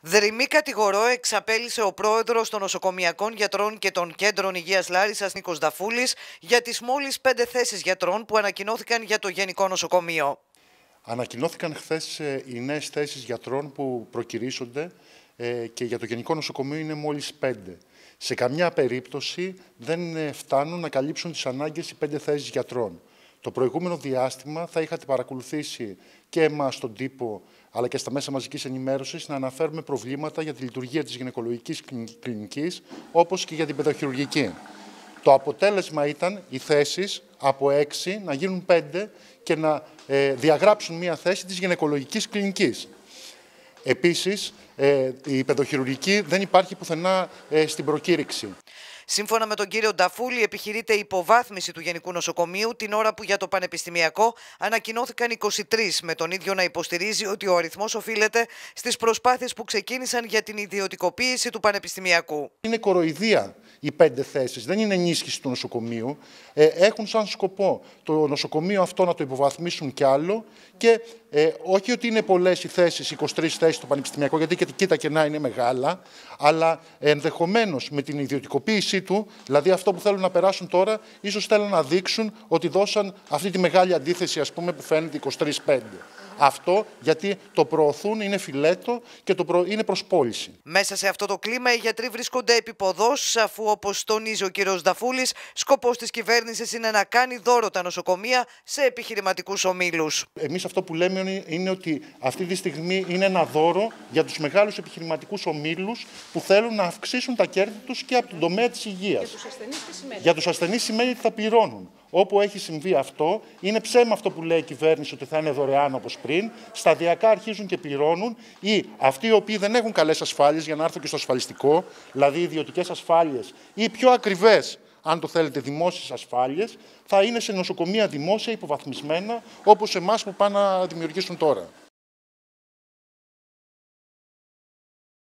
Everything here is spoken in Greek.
Δρυμή κατηγορό εξαπέλυσε ο πρόεδρος των νοσοκομιακών γιατρών και των κέντρων υγείας Λάρισας Νίκος Δαφούλης για τις μόλις πέντε θέσεις γιατρών που ανακοινώθηκαν για το Γενικό Νοσοκομείο. Ανακοινώθηκαν χθες ε, οι νέες θέσεις γιατρών που προκυρήσονται ε, και για το Γενικό Νοσοκομείο είναι μόλις πέντε. Σε καμιά περίπτωση δεν ε, φτάνουν να καλύψουν τις ανάγκες οι πέντε θέσεις γιατρών. Το προηγούμενο διάστημα θα είχατε παρακολουθήσει και εμάς στον τύπο αλλά και στα μέσα μαζικής ενημέρωσης να αναφέρουμε προβλήματα για τη λειτουργία της γυναικολογικής κλινικής όπως και για την παιδοχειρουργική. Το αποτέλεσμα ήταν οι θέσεις από έξι να γίνουν πέντε και να ε, διαγράψουν μία θέση της γυναικολογικής κλινικής. Επίσης, ε, η παιδοχειρουργική δεν υπάρχει πουθενά ε, στην προκήρυξη. Σύμφωνα με τον κύριο Νταφούλη, επιχειρείται υποβάθμιση του Γενικού Νοσοκομείου την ώρα που για το Πανεπιστημιακό ανακοινώθηκαν 23, με τον ίδιο να υποστηρίζει ότι ο αριθμός οφείλεται στις προσπάθειες που ξεκίνησαν για την ιδιωτικοποίηση του Πανεπιστημιακού. Είναι κοροϊδία οι πέντε θέσεις, δεν είναι ενίσχυση του νοσοκομείου. Ε, έχουν σαν σκοπό το νοσοκομείο αυτό να το υποβαθμίσουν κι άλλο και ε, όχι ότι είναι πολλές οι θέσεις, 23 θέσεις στο Πανεπιστημιακό, γιατί και εκεί τα κενά είναι μεγάλα, αλλά ενδεχομένως με την ιδιωτικοποίησή του, δηλαδή αυτό που θέλουν να περάσουν τώρα, ίσως θέλουν να δείξουν ότι δώσαν αυτή τη μεγάλη αντίθεση, ας πούμε, που φαίνεται 23-5. Αυτό γιατί το προωθούν, είναι φιλέτο και το προ... είναι προσπόληση. Μέσα σε αυτό το κλίμα οι γιατροί βρίσκονται επίποδο, αφού όπως τονίζει ο κ. Δαφούλης, σκοπός της κυβέρνησης είναι να κάνει δώρο τα νοσοκομεία σε επιχειρηματικούς ομίλους. Εμείς αυτό που λέμε είναι ότι αυτή τη στιγμή είναι ένα δώρο για τους μεγάλους επιχειρηματικούς ομίλους που θέλουν να αυξήσουν τα κέρδη τους και από τον τομέα της υγείας. Για τους ασθενείς σημαίνει ότι θα πληρώνουν. Όπου έχει συμβεί αυτό, είναι ψέμα αυτό που λέει η κυβέρνηση ότι θα είναι δωρεάν όπως πριν. Σταδιακά αρχίζουν και πληρώνουν ή αυτοί οι οποίοι δεν έχουν καλές ασφάλειες, για να έρθω και στο ασφαλιστικό, δηλαδή ιδιωτικές ασφάλειες ή πιο ακριβές, αν το θέλετε, δημόσιες ασφάλειες, θα είναι σε νοσοκομεία δημόσια υποβαθμισμένα όπως εμάς που πάνε να δημιουργήσουν τώρα.